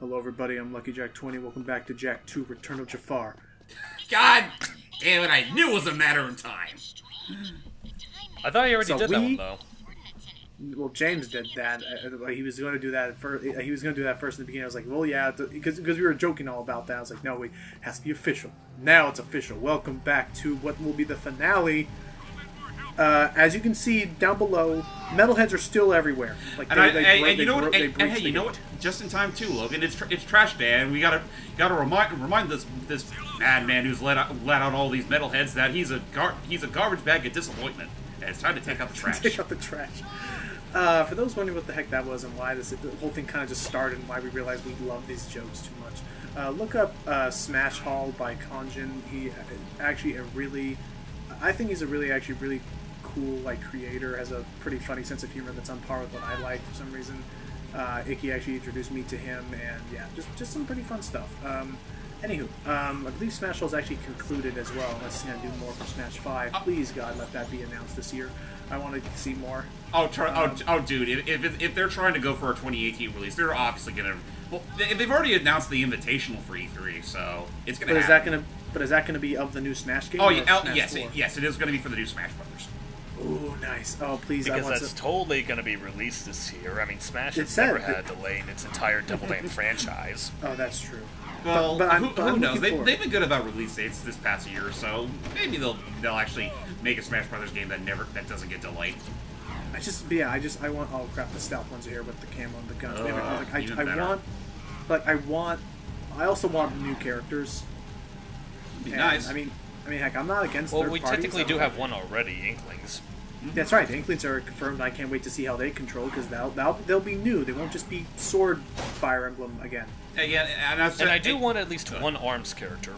Hello, everybody. I'm Lucky Jack 20. Welcome back to Jak 2 Return of Jafar. God damn it, I knew it was a matter of time. I thought you already So did that one though. Well, James did that. Uh, he was going to do that first. He was going to do that first in the beginning. I was like, well, yeah, because because we were joking all about that. I was like, no, wait, it has to be official. Now it's official. Welcome back to what will be the finale. Uh, as you can see down below, metalheads are still everywhere. Like And, I, they- they and, bro- and you know what? And, and hey, you know what? Just in time too, Logan. It's tr- it's trash day, and we gotta gotta remind remind this this madman who's let out let out all these metalheads that he's a gar- he's a garbage bag of disappointment, and it's time to take out the trash. Take out the trash. Uh, for those wondering what the heck that was and why this the whole thing kind of just started and why we realized we love these jokes too much, uh, look up uh, Smash Hall by Kanjin. He uh, actually a really, I think he's a really actually really cool like creator. Has a pretty funny sense of humor that's on par with what I like for some reason. Uh, Icky actually introduced me to him, and yeah, just just some pretty fun stuff. Um, Anywho, um, I believe Smash Bros. actually concluded as well. Let's gonna do more for Smash Five. Please, God, let that be announced this year. I want to see more. Oh, try, Um, oh, oh, dude! If, if, if they're trying to go for a 2018 release, they're obviously gonna. Well, they, they've already announced the invitational for E3, so it's gonna. But is that gonna? But is that gonna be of the new Smash game? Oh yeah, oh, Smash yes, it, yes, it is gonna be for the new Smash Brothers. Ooh, nice. Oh, please, I Because want that's to. totally going to be released this year. I mean, Smash It has said never it. had a delay in its entire Double Dame franchise. Oh, that's true. Well, but I'm- who, who knows? They, they've been good about release dates this past year or so. Maybe they'll they'll actually make a Smash Brothers game that never that doesn't get delayed. I just, yeah, I just, I want. Oh crap, the stealth ones are here with the camo and the guns. Wait a Ugh, like, I, I want, like, I want. I also want new characters. Be And, nice. I mean, I mean, heck, I'm not against. Well, third we parties. technically I do have one already, Inklings. That's right. The Inklings are confirmed. I can't wait to see how they control because they'll, they'll they'll be new. They won't just be sword Fire Emblem again. yeah, and, I've And I do hey, want at least Good. one ARMS character.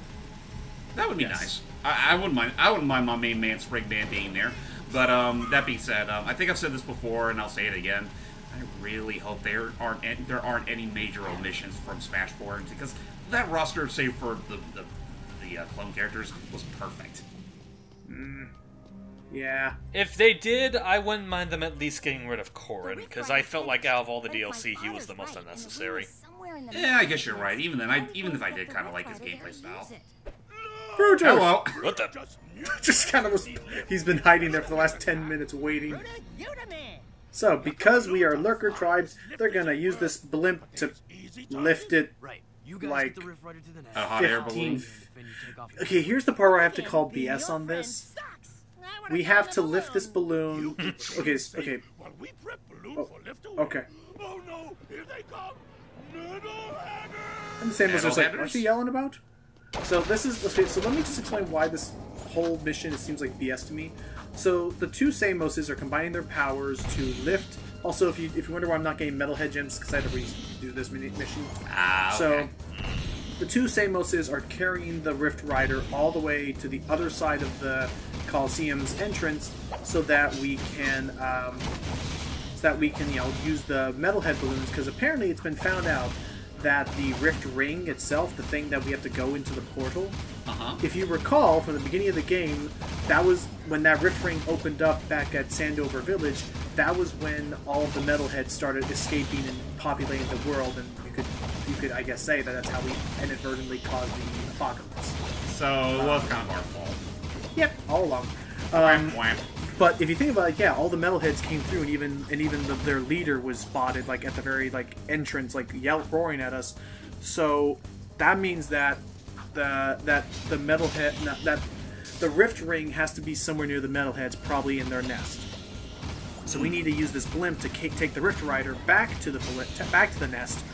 that would be Yes. nice. I, I wouldn't mind. I wouldn't mind my main man Spring Man being there. But um, that being said, um, I think I've said this before, and I'll say it again. I really hope there aren't an- there aren't any major omissions from Smash 4 because that roster, save for the the, the uh, clone characters, was perfect. Yeah. If they did, I wouldn't mind them at least getting rid of Corrin, because I felt like out of all the DLC, he was the most unnecessary. Yeah, I guess you're right. Even then, I even if I did kind of like his gameplay style. Brutter! Hello. What the? Just kind of was. He's been hiding there for the last ten minutes waiting. So, because we are lurker tribes, they're gonna use this blimp to lift it. Right. You guys Like, the to the nest. A hot air balloon. f- Then you take off. Okay, here's the part where I have to call BS on this. We have to lift this balloon. Okay, okay, While we prep balloon Oh, for lift away. okay. Oh no, here they come. And the same was just like, Metalheaders? what's he yelling about? So this is okay. So let me just explain why this whole mission it seems like BS to me. So the two Samoses are combining their powers to lift. Also, if you if you wonder why I'm not getting metalhead gems, because I had to redo this mini mission. Ah, So the two Samoses are carrying the Rift Rider all the way to the other side of the Coliseum's entrance, so that we can um, so that we can you know use the metalhead balloons. Because apparently it's been found out that the Rift Ring itself, the thing that we have to go into the portal, Uh-huh. if you recall from the beginning of the game, that was when that Rift Ring opened up back at Sandover Village. That was when all of the metalheads started escaping and populating the world, and you could, you could, I guess, say that that's how we inadvertently caused the apocalypse. So it was kind of our fault. Yep, all along. Um, but if you think about it, yeah, all the metalheads came through, and even and even the, their leader was spotted like at the very like entrance, like yell roaring at us. So that means that the that the metalhead that the rift ring has to be somewhere near the metalheads, probably in their nest. So we need to use this blimp to take the rift rider back to the back to the nest.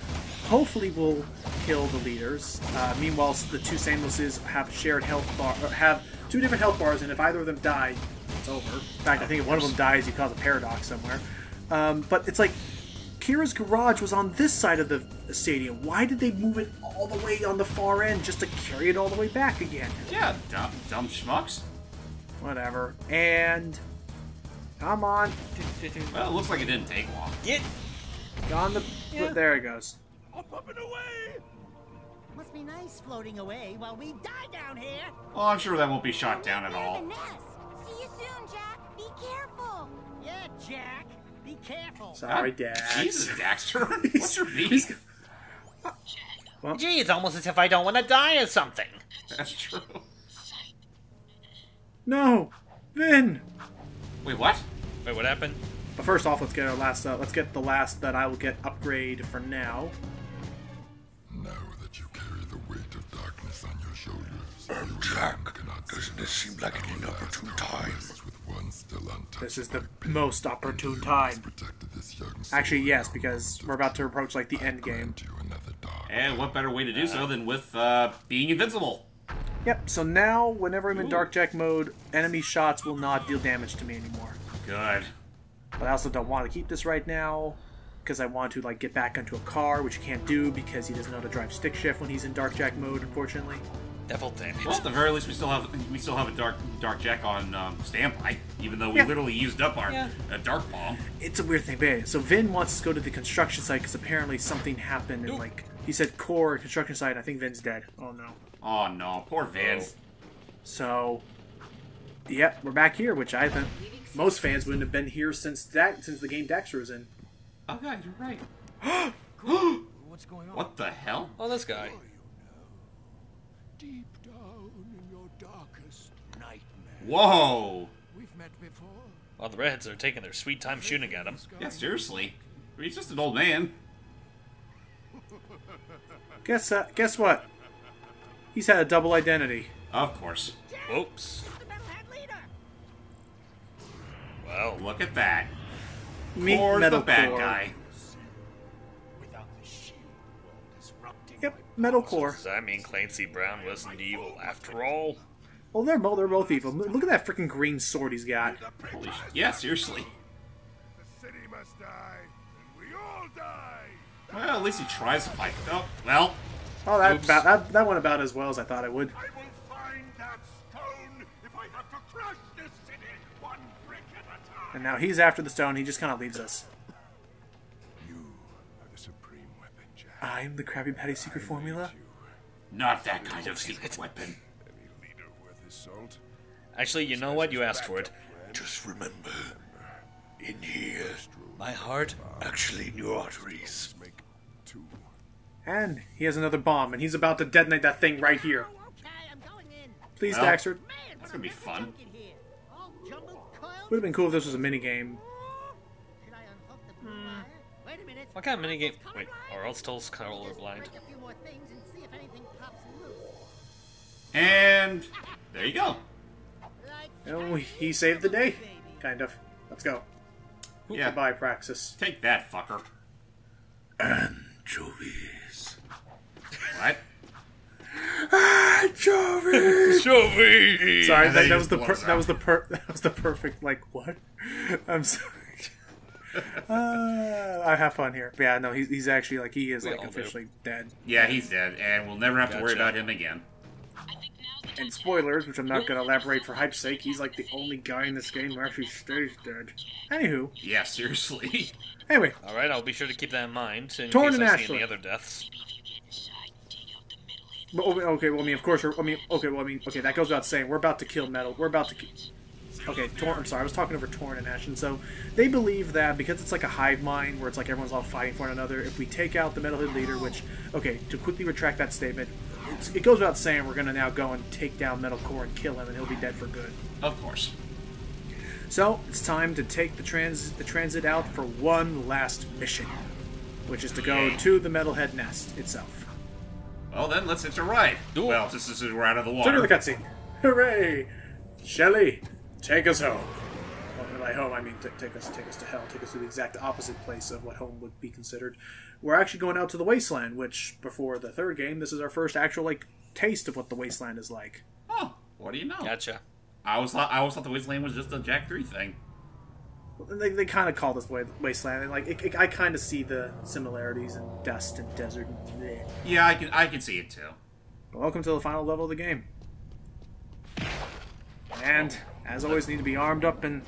Hopefully, we'll kill the leaders. Uh, meanwhile, the two Samoses have shared health bar, have two different health bars, and if either of them die, it's over. In fact, I think if one of them dies, you cause a paradox somewhere. Um, but it's like Keira's garage was on this side of the stadium. Why did they move it all the way on the far end just to carry it all the way back again? Yeah, dumb, dumb schmucks. Whatever. And come on, Well, it looks like it didn't take long. Get on the. Yeah. There it goes. I'm up and away. Must be nice floating away while we die down here. Well, I'm sure that won't be shot down at all. See you soon, Jak. Be careful. Yeah, Jak. Be careful. Sorry, Dad. Jesus, Daxter. What's your beef? Jak, Well, Gee, it's almost as if I don't want to die or something. That's true. no, Vin. Wait, what? Wait, what happened? But first off, let's get our last. Uh, let's get the last that I will get upgrade for now. Now shoulders, Um, Jak, doesn't this seem like an our inopportune time? hours With one still untouched This is the most opportune time. has protected this young soul Actually, yes, because we're about to approach like the end game. grant you another dark And what better way to do so than with uh, being invincible? Yep. So now, whenever I'm in Dark Jak mode, enemy shots will not deal damage to me anymore. Good. But I also don't want to keep this right now because I want to like get back into a car, which you can't do because he doesn't know how to drive stick shift when he's in Dark Jak mode. Unfortunately. Devil damn it. Well, at the very least, we still have we still have a dark dark jack on um, standby, even though we Yeah. literally used up our Yeah. uh, dark bomb. It's a weird thing, but so Vin wants to go to the construction site because apparently something happened and Nope. like he said core construction site. I think Vin's dead. Oh no. Oh no, poor Vin. So, yep, we're back here, which I think most fans wouldn't have been here since that since the game Daxter was in. Oh god, you're right. What's going on? What the hell? Oh, this guy. Deep down in your darkest nightmare. Whoa! We've met before. While the redheads are taking their sweet time shooting at him. Yeah, seriously. He's just an old man. Guess uh, guess what? He's had a double identity. Of course. Whoops. The metalhead leader. Well, Look at that. Meet Kor's Metal the bad Kor. guy. Disrupting Yep, Metal Kor. does that mean Clancy Brown wasn't evil after all? Well, they're both they're both evil. Look at that freaking green sword he's got. Holy sh- yeah, seriously. The city must die, and we all die. Well, at least he tries to fight. Oh, well. Oh, that about, that, that went about as well as I thought it would. I will find that stone if I have to crush this city one brick at a time. And now he's after the stone. He just kind of leaves us. I'm the Krabby Patty secret formula. Not that kind of secret weapon. Any leader worth his salt? Actually, you know what? You asked for it. Just remember, in here, my heart actually in your arteries. And he has another bomb, and he's about to detonate that thing right here. Okay, I'm going in. Please, Well. Daxter. That's gonna be fun. Get here. All jumbled coiled. Would have been cool if this was a mini What kind of minigame? Wait, colorblind? or else still Just colorblind. break a few more things and see if anything pops loose. And there you go. Oh, he saved the day. Kind of. Let's go. Yeah. Goodbye, Praxis. Take that, fucker. Anchovies. What? Anchovies! Show me! Sorry, And that, that was the per- that was the per- that was the perfect like what? I'm sorry. Uh, I have fun here. But yeah, no, he's, he's actually like he is We like all do. officially dead. Yeah, he's dead, and we'll never have to worry about him again. And spoilers, which I'm not going to elaborate for hype's sake, he's like the only guy in this game who actually stays dead. Anywho, Yeah, seriously. anyway, Alright, I'll be sure to keep that in mind in Torn case and I see any other deaths. but, oh, okay, well, I mean, of course, we're, I mean, okay, well, I mean, okay, that goes without saying. We're about to kill Metal. We're about to. Ki- Okay, Torn. I'm sorry, I was talking over Torn and Ash, and so they believe that because it's like a hive mind where it's like everyone's all fighting for one another. If we take out the Metalhead leader, which, okay, to quickly retract that statement, it's, it goes without saying we're gonna now go and take down Metal Kor and kill him, and he'll be dead for good. Of course. So it's time to take the trans the transit out for one last mission, which is to go Yeah. to the Metalhead nest itself. Well, then let's hitch a ride. Do. Well, just as we're out of the water. Turn to water. the cutscene. Hooray! Shelly, take us home. Well, by home, I mean t- take us, take us to hell. Take us to the exact opposite place of what home would be considered. We're actually going out to the wasteland, which before the third game, this is our first actual like taste of what the wasteland is like. Oh, what do you know? Gotcha. I always thought I always thought the Wasteland was just a Jak Three thing. They, they kind of call this way wasteland, and like it, it- I kind of see the similarities in dust and desert. And. Yeah, I can I can see it too. Welcome to the final level of the game. And as always, need to be armed up and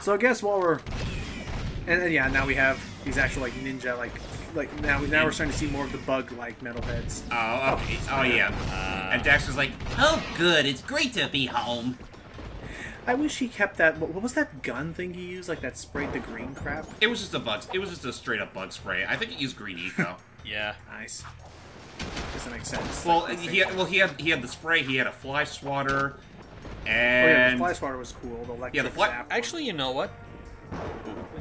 so I guess while we're and, and yeah, now we have these actual like ninja like like now we now we're starting to see more of the bug like metalheads. Oh, okay. Oh, yeah. Uh, and Daxter's like, Oh, good. It's great to be home. I wish he kept that. What, what was that gun thing he used? Like that sprayed the green crap. it was just a bug. It was just a straight up bug spray. I think it used green eco. Yeah. Nice. Does that make sense? Well, Like, he had, well he had he had the spray. He had a fly swatter, oh yeah, the fly swatter was cool. The electric Yeah, the fly- zap. Actually, you know what?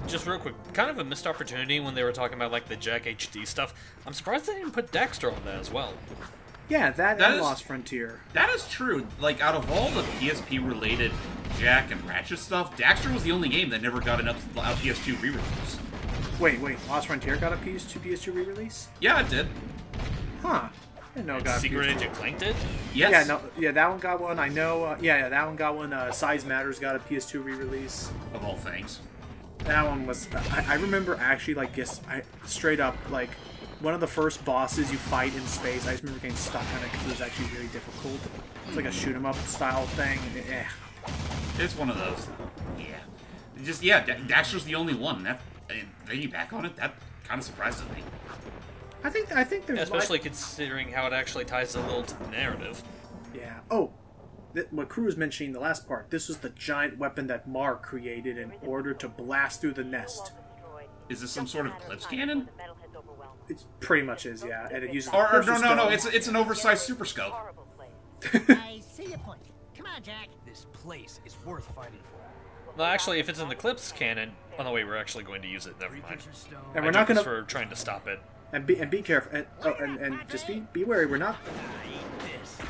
Just real quick, kind of a missed opportunity when they were talking about like the Jak HD stuff. I'm surprised they didn't put Daxter on that as well. yeah, that, That and is- Lost Frontier. that is true. Like out of all the PSP related Jak and Ratchet stuff, Daxter was the only game that never got an up, a PS2 re-release. Wait, wait, Lost Frontier got a PS2 PS2 re-release? Yeah, it did. Huh? I didn't know it got a Secret PS2. Agent Clank did. Yes. Yeah, no, yeah, that one got one. I know. Uh, yeah, yeah, that one got one. Uh, Size Matters got a PS2 re-release. Of all things. That one was. I, I remember actually like yes, I straight up like one of the first bosses you fight in space. I just remember getting stuck on it because it was actually really difficult. It's like a shoot 'em up style thing. Eh. It's one of those. Yeah. Just yeah, Da- Daxter's the only one. That and thinking back on it, that kind of surprises me. I think I think there's Especially considering how it actually ties a little to the narrative. Yeah. Oh, th- what Crew was mentioning the last part. This was the giant weapon that Mar created in order to blast through the nest. Is this some sort of clips cannon? It pretty much is, yeah. And it uses. Or, or no, no, no. It's it's an oversized super scope. I see your point. Come on, Jak. This place is worth fighting for. Well, actually, if it's in the Clips cannon, oh no, wait, we're actually going to use it. Never mind. And we're not gonna- for trying to stop it. And be and be careful. And, oh, and, and just be be wary. We're not.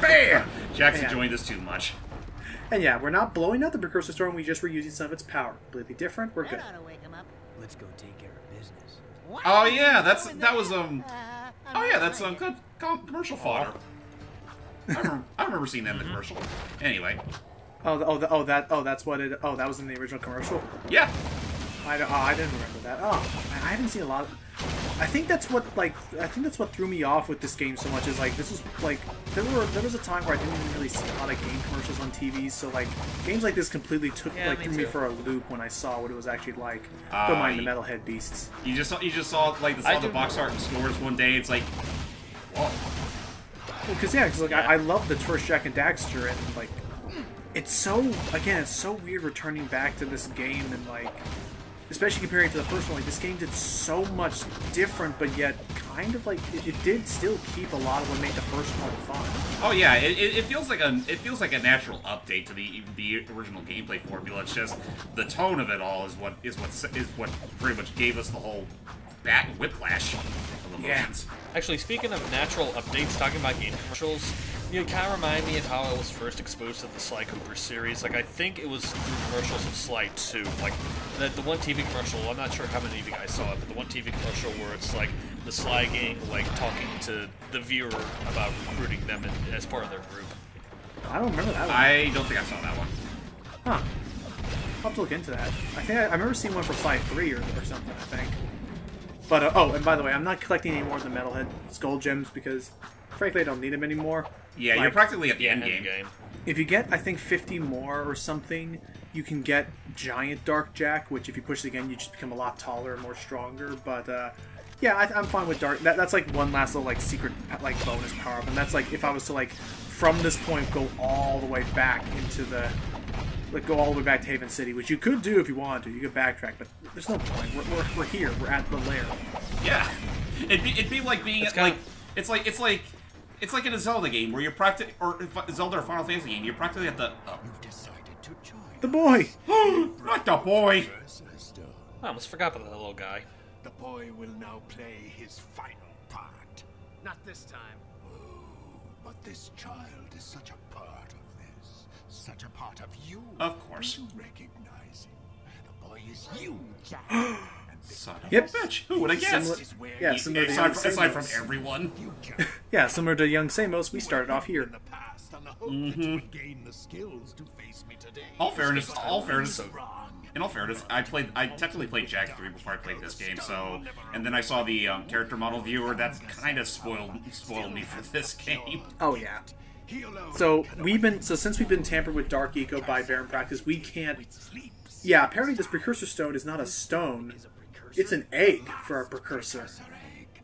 Bam! Jak's Yeah. enjoying this too much. And yeah, we're not blowing up the precursor storm. We just were using some of its power. Completely different. We're That good. ought to wake him up. Let's go take care of business. What? Oh yeah, that's that was um. Uh, Oh yeah, that's like um good commercial fodder. I remember, I remember seeing that in the commercial. Anyway, Oh, the- oh, the, oh, that, oh, that's what it. Oh, that was in the original commercial. yeah, I, don't- oh, I didn't remember that. Oh, I haven't seen a lot. Of, I think that's what like I think that's what threw me off with this game so much is like this was like there were there was a time where I didn't even really see a lot of game commercials on TV. So like games like this completely took Yeah, like me threw me for a loop when I saw what it was actually like. Ah, Don't mind the metalhead beasts. you just saw you just saw like the, saw the box art in stores one day. It's like, oh, Because yeah, because like I, I love the first Jak and Daxter and like it's so again it's so weird returning back to this game and like especially comparing to the first one like this game did so much different but yet kind of like it, it did still keep a lot of what made the first one fun oh yeah. It, it, it feels like a it feels like a natural update to the the original gameplay formula. It's just the tone of it all is what is what is what pretty much gave us the whole bat whiplash of emotions. Actually, speaking of natural updates, talking about game commercials, you kind of remind me of how I was first exposed to the Sly Cooper series. Like, I think it was through commercials of Sly 2. Like, the, the one TV commercial, I'm not sure how many of you guys saw it, but the one TV commercial where it's like the Sly gang, like, talking to the viewer about recruiting them in, as part of their group. I don't remember that one I don't think I saw that one. huh I'll have to look into that I think I, I remember seeing one for Sly 3 or, or something I think but uh, oh and by the way I'm not collecting any more of the metalhead skull gems because frankly I don't need them anymore Yeah, you're practically at the Yeah, end game. game. If you get, I think, 50 more or something, you can get Giant Dark Jak, which if you push it again, you just become a lot taller and more stronger. But, uh, yeah, I, I'm fine with Dark. That, that's like one last little, like, secret, like, bonus power up. And that's like, if I was to, like, from this point, go all the way back into the, like, go all the way back to Haven City, which you could do if you wanted to. You could backtrack, but there's no point. We're, we're, we're here. We're at the lair. Yeah, it'd be, it'd be like being It's like kinda- it's like it's like it's like in a Zelda game where you're practic or if- Zelda or Final Fantasy game. You're practically at the uh, You've decided to join The boy! not the boy. I almost forgot about that little guy. The boy will now play his final part. Not this time. But this child is such a part of this, such a part of you. Of course. Do you recognize him? The boy is you, Jak. And this Son of Yep. a bitch. Who would have guessed? Similar- yeah, similar aside, Young from, aside from everyone. Yeah, similar to Young Samos, we started off here. In the past, and I hope that you would gain the skills to face me today. All fairness, Because all fairness. wrong. In all fairness, I played. I technically played Jak three before I played this game. So, and then I saw the um, character model viewer. That kind of spoiled spoiled me for this game. Oh, yeah. So we've been so since we've been tampered with Dark Eco by Baron Praxis, we can't. Yeah, apparently this precursor stone is not a stone; it's an egg for a precursor.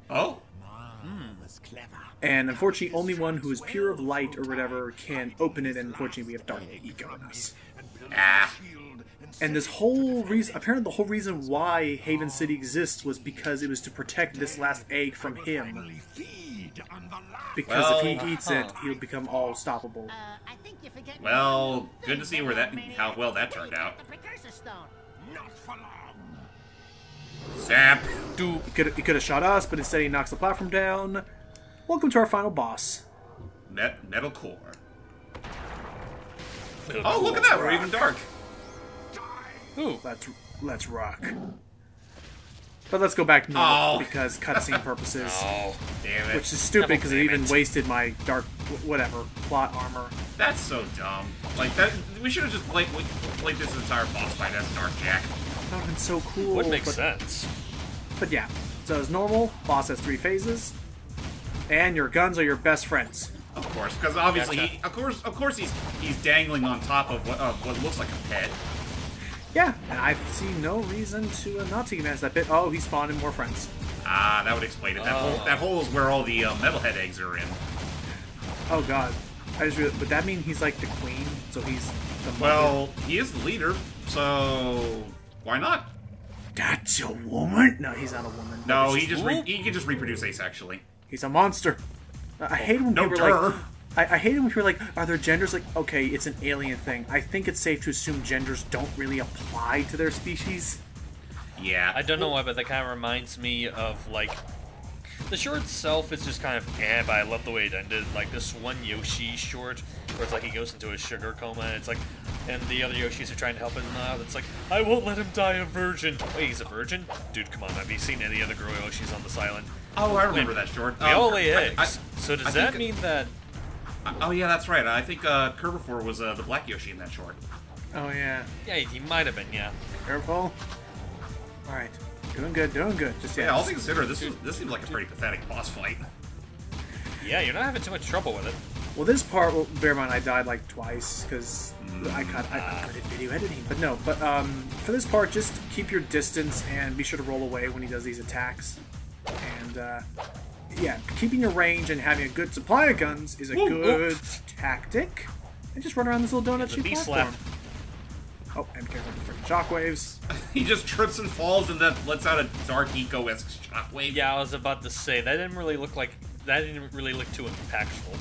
Oh, was clever. And unfortunately, only one who is pure of light or whatever can open it. And unfortunately, we have Dark Eco in us. ah, And this whole reason, apparently, the whole reason why Haven City exists was because it was to protect this last egg from him. Because Well, if he eats it, he'll become all stoppable. Uh, I think you're forgetting Well, good to see where that, how well that turned out. Zap. Do He could he could have shot us, but instead he knocks the platform down. Welcome to our final boss. Met, metal Kor. Oh, look at that! We're even dark. Ooh. Let's let's rock. But let's go back to normal Oh. because cutscene purposes, Oh, Damn it. which is stupid because it even it. wasted my dark whatever plot armor. That's so dumb. Like that. We should have just played played this entire boss fight as Dark Jak. That would have been so cool. would make but, sense. But yeah, so as normal, boss has three phases, and your guns are your best friends. Of course, because obviously, Gotcha. he, of course, of course, he's he's dangling on top of what, of what looks like a pet. Yeah, and I see no reason to uh, not take advantage of that bit. Oh, he spawned in more friends. Ah, that would explain it. That Oh. hole, that hole is where all the uh, metalhead eggs are in. Oh god, I just realized, would that mean he's like the queen? So he's the mother? Well, he is the leader, so why not? that's a woman. No, he's not a woman. No, He's he just re- he can just reproduce asexually. He's a monster. I I hate when No people are like. durr. I, I hate it when people are like, are there genders? Like, okay, it's an alien thing. I think it's safe to assume genders don't really apply to their species. Yeah. I don't know why, but that kind of reminds me of like the short itself is just kind of eh, but I love the way it ended. Like this one Yoshi short, where it's like he goes into a sugar coma, and it's like, and the other Yoshis are trying to help him out. It's like, I won't let him die a virgin. Wait, he's a virgin? Dude, come on, have you seen any other girl Yoshis on this island? Oh, I remember that short. They Um, all lay I- eggs. I- so does I that think- mean that? Oh yeah, that's right. I think uh, Kerbifor was uh, the black Yoshi in that short. Oh yeah, Yeah, he might have been. Yeah. careful. All right, doing good, doing good. Just yeah, Yeah, all things considered, this is, this seems like a pretty pathetic boss fight. Yeah, you're not having too much trouble with it. Well, this part, well, bear in mind, I died like twice because I cut I, I'm good at video editing. But no, but um, for this part, just keep your distance and be sure to roll away when he does these attacks. And uh, yeah, keeping your range and having a good supply of guns is a Whoop, good whoop. tactic. And just run around this little donut the shaped bee platform. Oh, and be careful with the freaking shockwaves. he just trips and falls, and then lets out a dark eco-esque shockwave. Yeah, I was about to say that didn't really look like that didn't really look too impactful.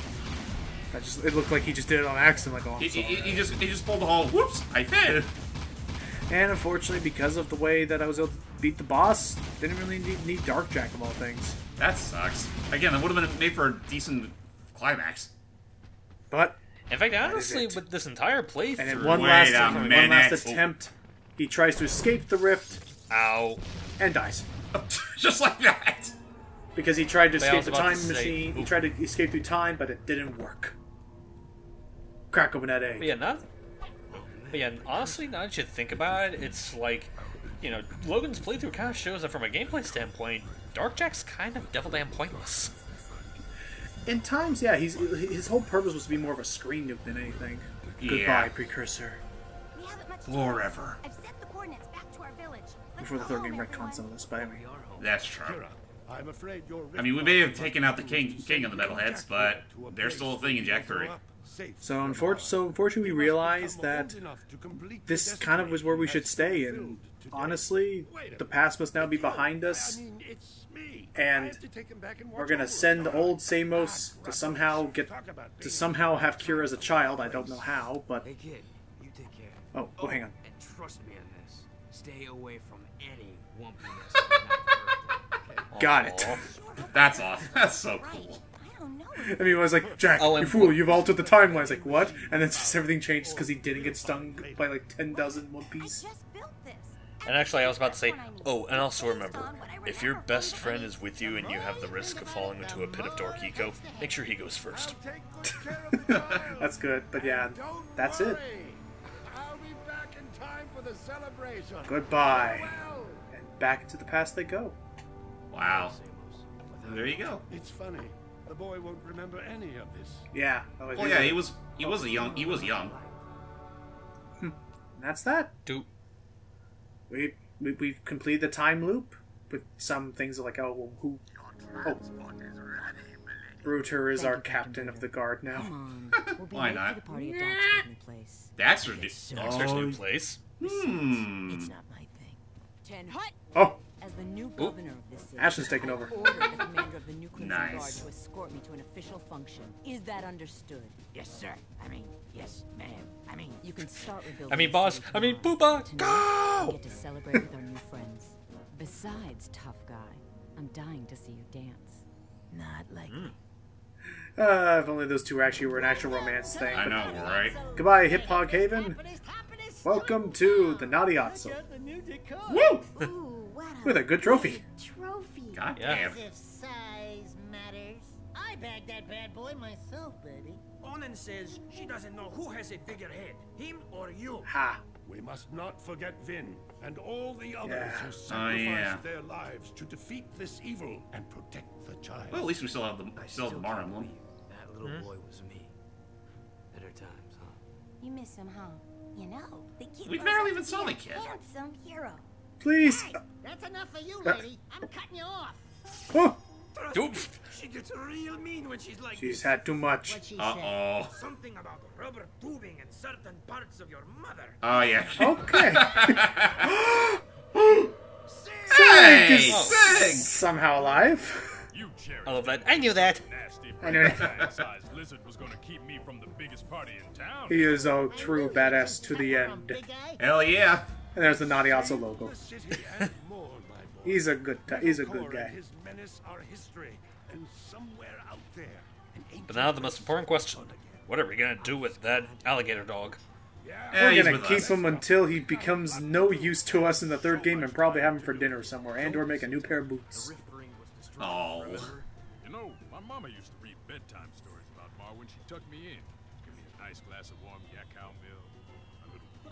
That just it looked like he just did it on accident. Like, oh, I'm He, he, sorry. he just he just pulled the whole. Whoops! I fed. And unfortunately, because of the way that I was able to beat the boss, didn't really need, need Dark Jak of all things. That sucks. Again, that would have been made for a decent climax. But In fact, honestly, with this entire playthrough, And in one Wait last, a one minute. last attempt, he tries to escape the rift ow, and dies. just like that. Because he tried to But escape the about to time say- machine. He tried to escape through time, but it didn't work. Crack open that egg. But yeah, not. But yeah, honestly, now that you think about it, it's like, you know, Logan's playthrough kind of shows that from a gameplay standpoint, Dark Jak's kind of devil damn pointless. In times, yeah, he's his whole purpose was to be more of a screen nuke than anything. Yeah. Goodbye, precursor. We haven't much Forever. I've set the coordinates back to our village. Let's Before the third game everyone. retcon some of this, but anyway. That's true. I'm afraid your I mean, we may have taken out the king king of the metalheads, but they're still a thing in Jak 3. So, unfor- so unfortunately, we realized that this kind of was where we should stay, and honestly, the past must now be behind us, and we're gonna send old ah, Samos to somehow get to somehow have Keira as a child. I don't know how, but Hey kid, you take care. oh, oh, hang on. Oh, and trust me on this. Stay away from any wumpiness. of the. Got it. That's awesome. That's so cool. I don't know. I mean, I was like, Jak, Oh, you and- fool, you've altered the timeline. I was like, what? And then just everything changes because he didn't get stung by like 10 dozen One I Piece. Just built this. And actually, I was about to say, oh, and also remember, if your best friend is with you and you have the risk of falling into a pit of dark eco, make sure he goes first. That's good, but yeah, that's it. I'll be back in time for the celebration. Goodbye. Well, And back to the past they go. Wow. There you go. it's funny. The boy won't remember any of this. Yeah. Oh, that was- Well, yeah, he was he was a young he was young. Hmm. And that's that. Do We, we we've completed the time loop with some things like oh well, who oh Brutter is Thank our Captain captain of the guard now. We'll Why not? for the party at Daxter's new place. Daxter did. New place. Hmm. It's not my thing. Ten hut. Oh, As the new governor of this city. Ashton's taking over. Ordered the commander of the new Crimson Guard Nice. to escort me to an official function. Is that understood? Yes, sir. I mean, yes, ma'am. I mean, You can start rebuilding. I mean, boss. I mean, tomorrow. Poopa. Tonight, we Go! get to celebrate with our new friends. Besides, tough guy, I'm dying to see you dance. not like Uh, if only those two actually were an actual romance thing. I know, right? Goodbye, Hip Hog Heaven. Welcome to the Naughty Ottsel. Woo! Ooh, what a With a good trophy. trophy. God Yeah. damn. As if size matters. I bagged that bad boy myself, baby. Onin says she doesn't know who has a bigger head, him or you. Ha. We must not forget Vin and all the others Yeah. who Oh, sacrificed yeah. their lives to defeat this evil and protect the child. Well, at least we still have the still have the Mar can't Emblem. That little hmm? boy was me. Better times, huh? You miss him, huh? You know, the kid We barely even saw be the a kid. Handsome hero. Please. Hey, that's enough for you, Uh. lady. I'm cutting you off. Oh, Trust she gets real mean when she's like she's this. had too much. Uh-oh. Something about rubber tubing and certain parts of your mother. Oh yeah. Okay. Hey, is Sig! somehow alive. You cherry I love that. I knew that. nasty I knew it. sized lizard was going to keep me from the biggest party in town. He is a true badass to the end. Hell yeah. And there's the Naughty Ottsel logo. The more. He's a good. T- he's a good Core and guy. His menace are history, and somewhere out there, But now the most important question: What are we gonna do with that alligator dog? Yeah, We're gonna keep us. him until he becomes no use to us in the third game, and probably have him for dinner somewhere, and/or make a new pair of boots. Oh. You know, my mama used to read bedtime stories about Ma when she tucked me in. Give me a nice glass of warm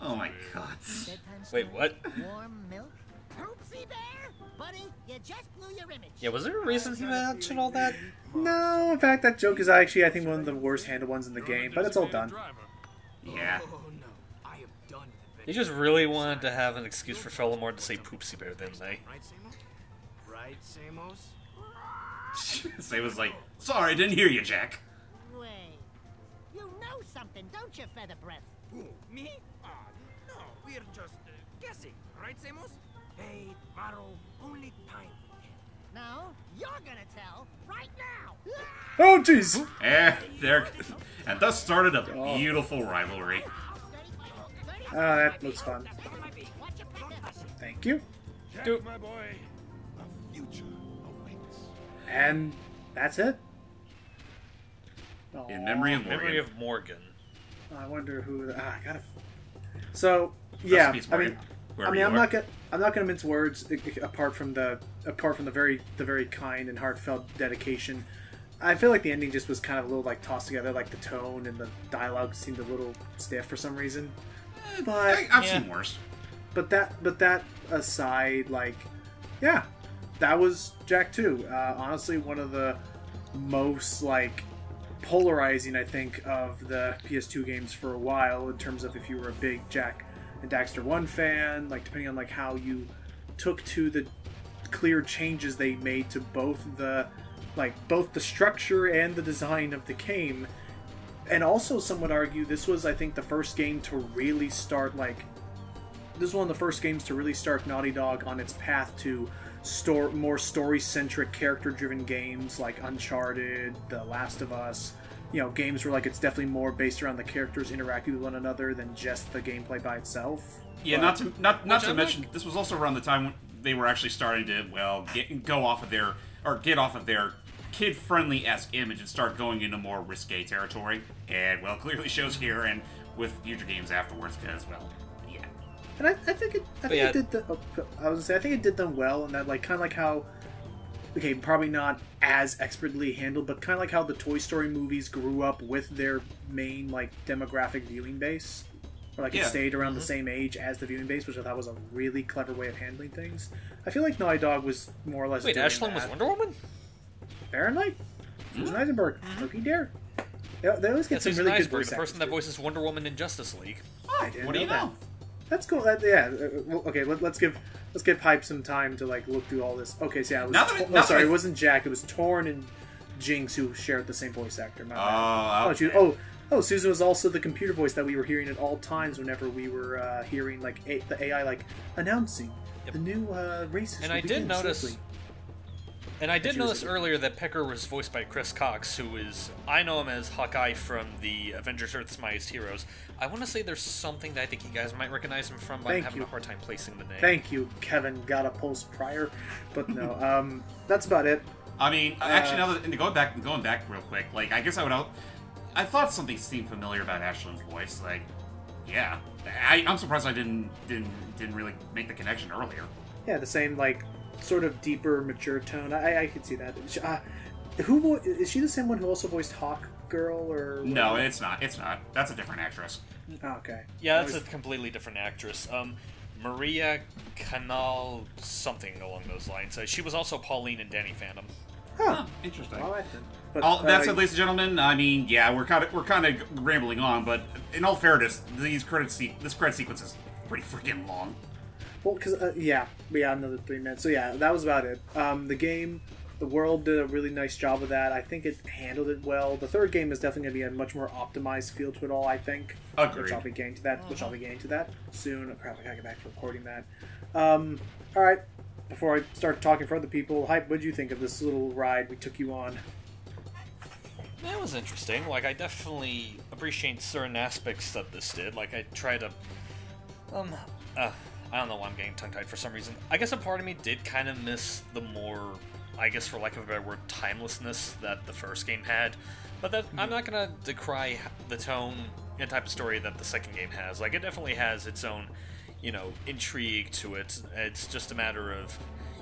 Oh my god. Wait, what? Warm milk? Poopsie bear? Buddy, you just blew your image. Yeah, was there a reason he mentioned all that? No, in fact, that joke is actually, I think, one of the worst handled ones in the game, but it's all done. Yeah. Oh no, I am done with He just really wanted to have an excuse for Phil LaMarr to say Poopsie Bear, didn't they? Right, Samos? Right, Samos? Say was like, sorry, I didn't hear you, Jak. Wait. You know something, don't you, Feather Breath? Me? Right, Samos? Hey, tomorrow, only time. No, you're gonna tell right now. Oh, jeez! Eh, there. And thus started a beautiful rivalry. Oh, that looks fun. Thank you. Jak, Do- my boy, a future awaits. And that's it. In memory of Memory Morgan. of Morgan. I wonder who. Ah, I gotta. So yeah, Recipes, I mean, Morgan. I mean, you I'm are. not gonna, I'm not gonna mince words. i- i- Apart from the, apart from the very, the very kind and heartfelt dedication, I feel like the ending just was kind of a little like tossed together. Like the tone and the dialogue seemed a little stiff for some reason. But I, I've Yeah. seen worse. but that, but that aside, like, yeah, that was Jak too. Uh, honestly, one of the most like polarizing, I think, of the PS2 games for a while in terms of if you were a big Jak and Daxter One fan, like depending on like how you took to the clear changes they made to both the like both the structure and the design of the game. And also, some would argue this was, I think, the first game to really start like this is one of the first games to really start Naughty Dog on its path to store more story-centric, character-driven games like Uncharted, The Last of Us. You know, games where like it's definitely more based around the characters interacting with one another than just the gameplay by itself. Yeah, But- not to not not to I mention this was also around the time when they were actually starting to well get go off of their or get off of their kid friendly esque image and start going into more risque territory. And well, clearly shows here and with future games afterwards because well, yeah. And I, I think it, I think yeah. it did. The, oh, I was gonna say, I think it did them well, and that like kind of like how, okay, probably not as expertly handled, but kind of like how the Toy Story movies grew up with their main like demographic viewing base, or like Yeah. it stayed around the mm-hmm. same age as the viewing base, which I thought was a really clever way of handling things. I feel like Naughty Dog was more or less. Wait, doing Ashelin was. Wonder Woman? Fahrenheit, Susan hmm? Eisenberg, hmm? Cookie Dare. They, they always get That's some Susan really good Eisenberg, voice the person actors, that voices Wonder Woman in Justice League. I didn't What do you that. know? That's cool. That, yeah. uh, uh well, okay. Let, us give let's give Pipe some time to like look through all this. Okay. So yeah, it was. Now that- Tor- oh, sorry, that it wasn't Jak. It was Torn and Jinx who shared the same voice actor. My. Oh, oh, okay. oh, oh, Susan was also the computer voice that we were hearing at all times whenever we were uh, hearing like a, the AI like announcing the new uh, races. And will I did begin notice. swiftly. And I did Years notice earlier that Pecker was voiced by Chris Cox, who is I know him as Hawkeye from the Avengers: Earth's Mightiest Heroes. I want to say there's something that I think you guys might recognize him from, but I'm having you. a hard time placing the name. Thank you, Kevin. Got a pulse prior, but no. um, that's about it. I mean, actually, Uh, now that and going back, going back real quick, like I guess I would. out- I thought something seemed familiar about Ashelin's voice. Like, yeah, I, I'm surprised I didn't didn't didn't really make the connection earlier. Yeah, the same like sort of deeper, mature tone. I I could see that. Sh- Uh, who vo- is she? The same one who also voiced Hawk Girl or No, it's not. It's not. That's a different actress. Oh, okay. Yeah, I that's was- a completely different actress. Um, Maria Canal, something along those lines. Uh, she was also Pauline in Danny Phantom. Huh, interesting. All right then. But, all, that uh, said, ladies and gentlemen, I mean, yeah, we're kind of we're kind of rambling on, but in all fairness, these credit se- this credit sequence is pretty freaking long. Well, because uh, yeah, we had another three minutes. So yeah, that was about it. Um, the game, the world did a really nice job of that. I think it handled it well. The third game is definitely going to be a much more optimized feel to it all. I think. Which I'll be getting to that. Which I'll be getting to that soon. Oh, Crap, I gotta get back to recording that. Um, all right. Before I start talking for other people, hype. What did you think of this little ride we took you on? That was interesting. Like, I definitely appreciate certain aspects that this did. Like, I try to. Um, uh, I don't know why I'm getting tongue tied for some reason. I guess a part of me did kind of miss the more, I guess for lack of a better word, timelessness that the first game had. But that I'm not gonna decry the tone and type of story that the second game has. Like, it definitely has its own, you know, intrigue to it. It's just a matter of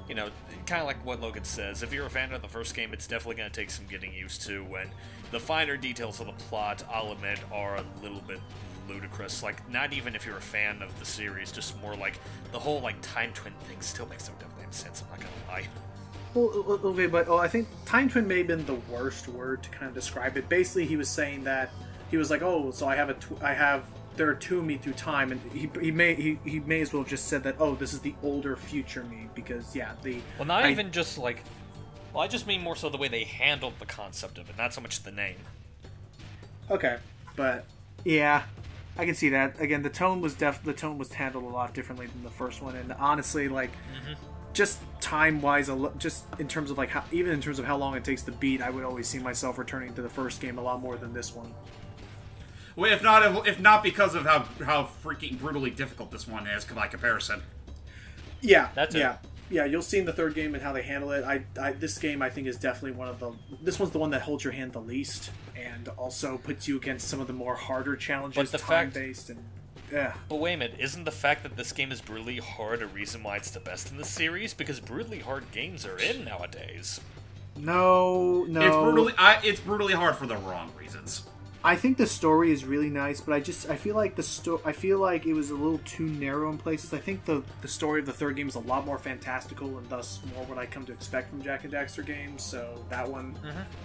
you know, kind of like what Logan says. If you're a fan of the first game, it's definitely to take some getting used to. When the finer details of the plot, I'll admit, are a little bit ludicrous. Like, not even if you're a fan of the series, just more like the whole like time twin thing still makes no damn sense. I'm not gonna lie. Well, okay, but oh, I think Time Twin may have been the worst word to kind of describe it. Basically, he was saying that he was like, "Oh, so I have a, tw- I have there are two of me through time," and he, he may he, he may as well have just said that, "Oh, this is the older future me," because yeah, the Well, not I- even just like. Well, I just mean more so the way they handled the concept of it, not so much the name. Okay, but yeah, I can see that. Again, the tone was def the tone was handled a lot differently than the first one, and honestly, like mm-hmm. just time wise, a just in terms of like how even in terms of how long it takes to beat, I would always see myself returning to the first game a lot more than this one. Well, if not, if not because of how how freaking brutally difficult this one is by comparison. Yeah, That's it. Yeah, yeah. You'll see in the third game and how they handle it. I, I, this game I think is definitely one of the. This one's the one that holds your hand the least, and also puts you against some of the more harder challenges, but the time fact- based, and yeah. But wait a minute, isn't the fact that this game is brutally hard a reason why it's the best in the series? Because brutally hard games are in nowadays. No, no. It's brutally, I, it's brutally hard for the wrong reasons. I think the story is really nice, but I just I feel like the sto- I feel like it was a little too narrow in places. I think the the story of the third game is a lot more fantastical and thus more what I come to expect from Jak and Daxter games. So that one,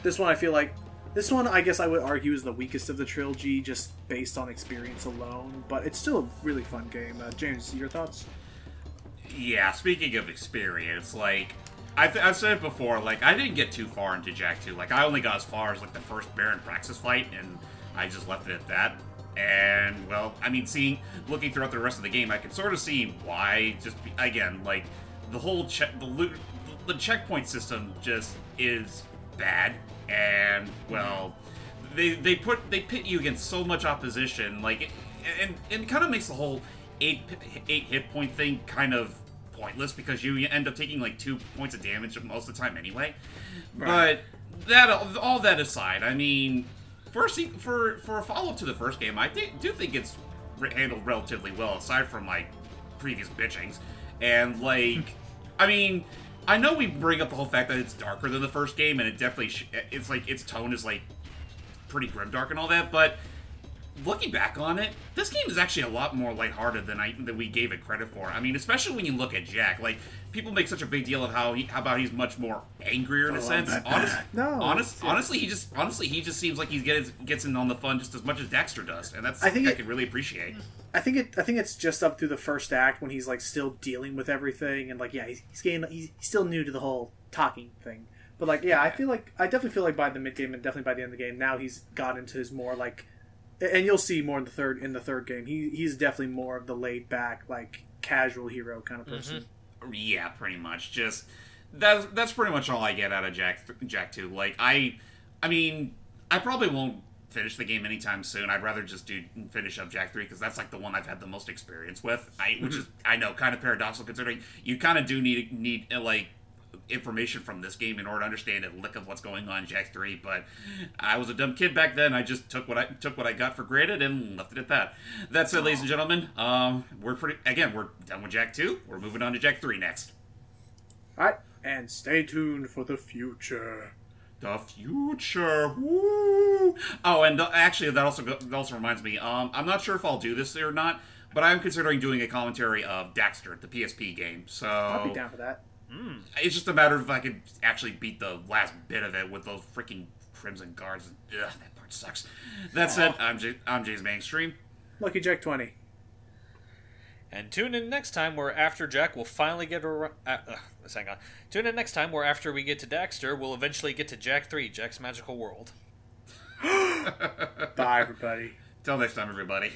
this one I feel like this one I guess I would argue is the weakest of the trilogy just based on experience alone. But it's still a really fun game. Uh, James, your thoughts? Yeah, speaking of experience, like I've, I've said it before, like I didn't get too far into Jak 2. Like I only got as far as like the first Baron Praxis fight, and I just left it at that. And well, I mean, seeing looking throughout the rest of the game, I can sort of see why. Just be, again, like the whole check, the loot, the checkpoint system just is bad, and well, they they put they pit you against so much opposition, like, and and it kind of makes the whole eight eight hit point thing kind of pointless because you end up taking like two points of damage most of the time anyway. But that all that aside, I mean, for a for for a follow up to the first game, I thi- do think it's handled relatively well aside from like previous bitchings and like I mean. I know we bring up the whole fact that it's darker than the first game, and it definitely sh- it's like its tone is like pretty grim dark and all that. But looking back on it, this game is actually a lot more lighthearted than I than we gave it credit for. I mean, especially when you look at Jak. Like people make such a big deal of how he, how about he's much more angrier in a sense. Honest, No, honest, yeah. honestly, he just honestly he just seems like he gets gets in on the fun just as much as Daxter does, and that's I think I it- can really appreciate. I think it. I think it's just up through the first act when he's like still dealing with everything, and like yeah, he's, he's getting he's, he's still new to the whole talking thing. But like yeah, I feel like I definitely feel like by the mid game and definitely by the end of the game, now he's got into his more like, and you'll see more in the third in the third game. He he's definitely more of the laid back like casual hero kind of person. Mm-hmm. Yeah, pretty much. Just that's that's pretty much all I get out of Jak Jak Two. Like I, I mean, I probably won't finish the game anytime soon. I'd rather just do finish up Jak Three because that's like the one I've had the most experience with. I which mm-hmm. is I know kind of paradoxical considering you kind of do need need like information from this game in order to understand a lick of what's going on in Jak 3, but I was a dumb kid back then. I just took what I took what I got for granted and left it at that. That's it, ladies and gentlemen. Um, we're pretty again, we're done with Jak 2. We're moving on to Jak 3 next. Alright, and stay tuned for the future. The future. Woo! Oh, and uh, actually, that also that also reminds me. Um, I'm not sure if I'll do this or not, but I'm considering doing a commentary of Daxter, the PSP game. So I'll be down for that. It's just a matter of if I could actually beat the last bit of it with those freaking Crimson Guards. Ugh, that part sucks. That said, I'm J- I'm JamesmanXtreme. Lucky Jak 20. And tune in next time where after Jak will finally get a. Uh, uh, let's hang on. Tune in next time where after we get to Daxter, we'll eventually get to Jak 3, Jak's Magical World. Bye, everybody. Till next time, everybody.